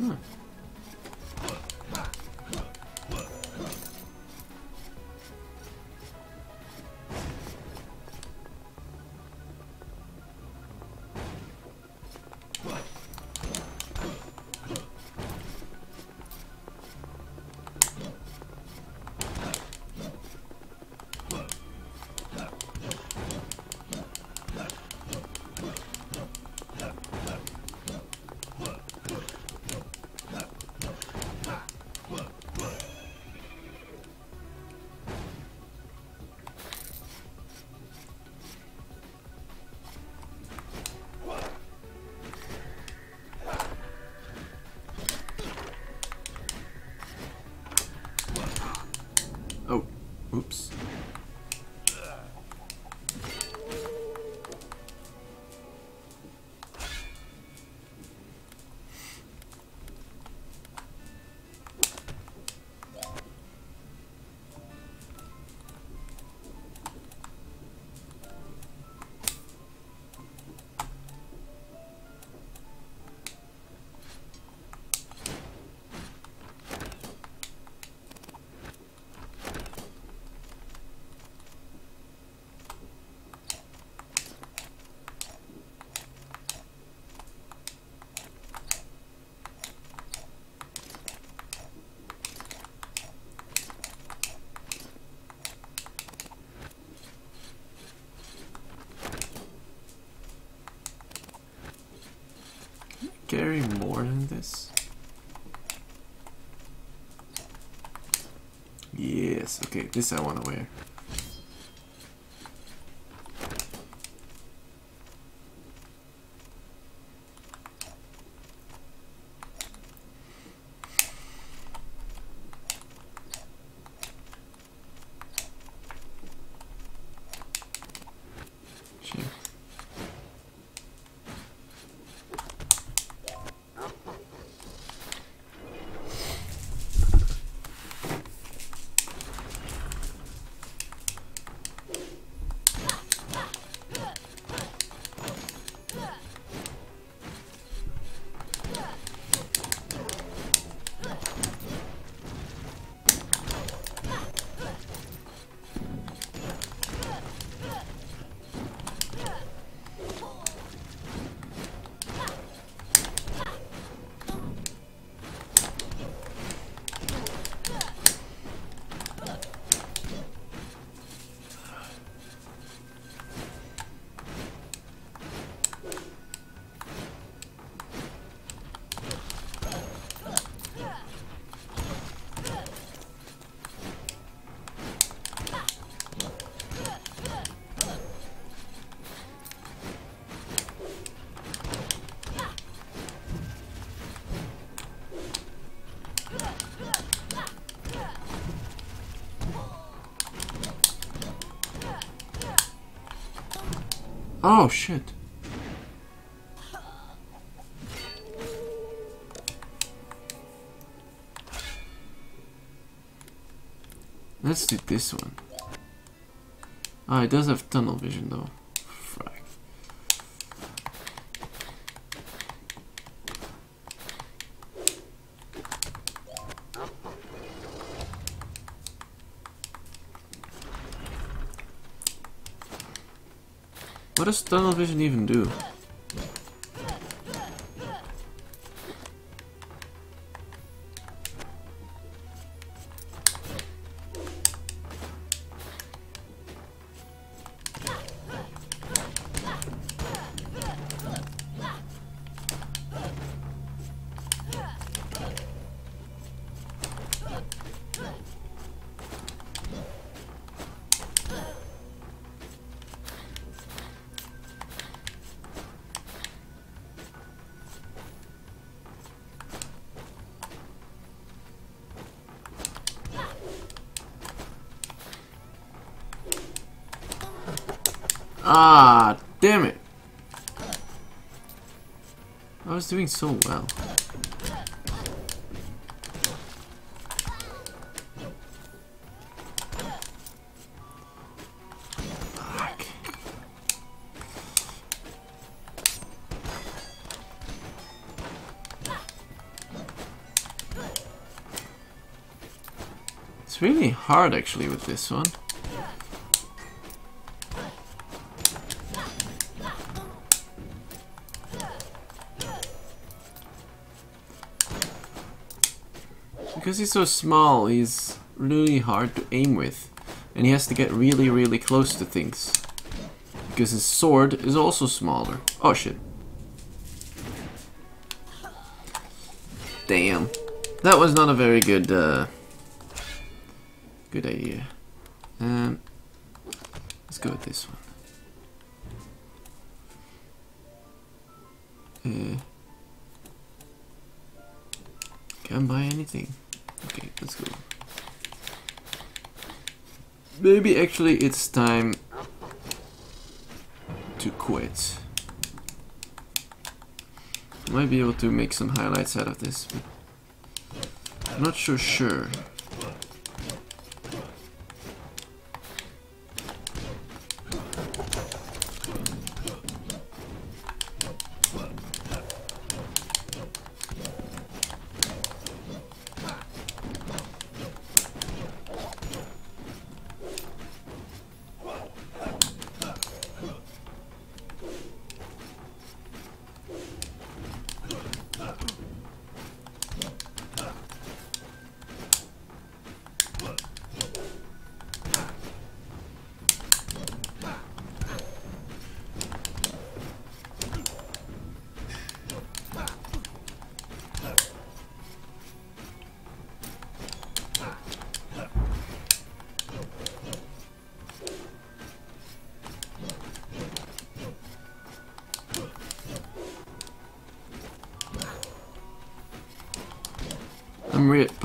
Oh, Carry more than this? Yes, okay, this I want to wear. Oh shit. Let's do this one. Ah, it does have tunnel vision though. What does tunnel vision even do? Ah, damn it. I was doing so well. It's really hard actually with this one. Because he's so small, he's really hard to aim with. And he has to get really, really close to things. Because his sword is also smaller. Oh shit. Damn. That was not a very good, uh, good idea. Um, let's go with this one. Uh, can't buy anything. Let's go. Maybe actually it's time to quit. Might be able to make some highlights out of this, but I'm not so sure.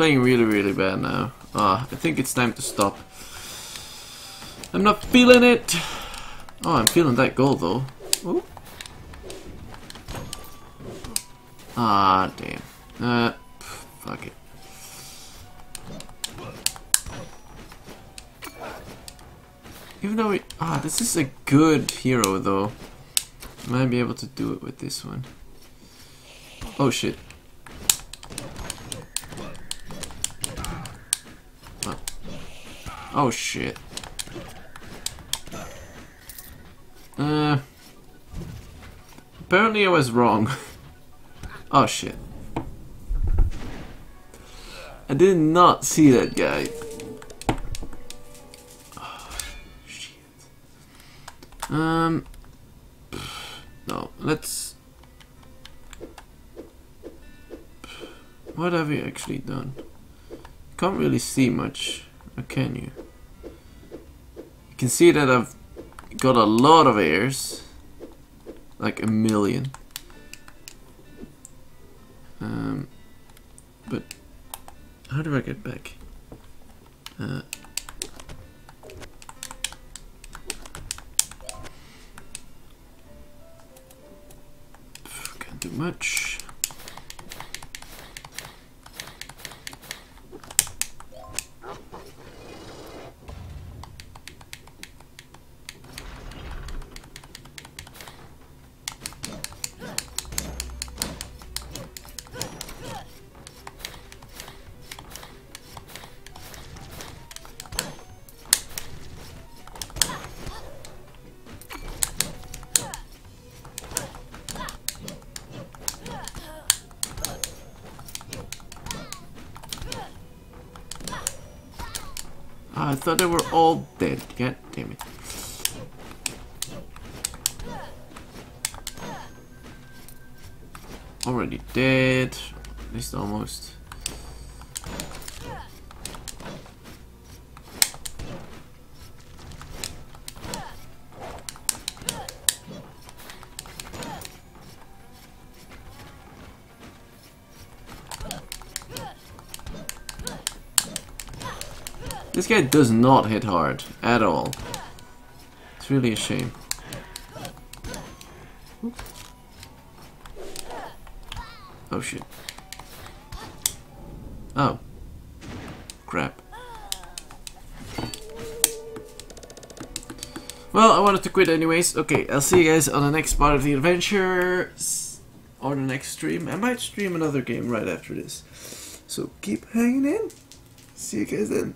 Playing really, really bad now. Ah, I think it's time to stop. I'm not feeling it. Oh, I'm feeling that goal though. Ooh. Ah, damn. Uh, fuck it. Even though. Ah, this is a good hero though. Might be able to do it with this one. Oh shit. Oh shit. Uh, apparently I was wrong. oh shit. I did not see that guy. Oh, shit. Um, no, let's... What have you actually done? Can't really see much. Or can you? You can see that I've got a lot of heirs. Like a million. Um, but how do I get back? Uh, can't do much. I thought they were all dead. God damn it. Already dead. At least almost. This guy does not hit hard at all. It's really a shame. Oh shit. Oh. Crap. Well, I wanted to quit anyways. Okay, I'll see you guys on the next part of the adventure. Or the next stream. I might stream another game right after this. So keep hanging in. See you guys then.